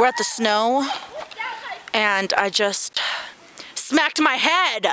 we're at the snow and I just smacked my head.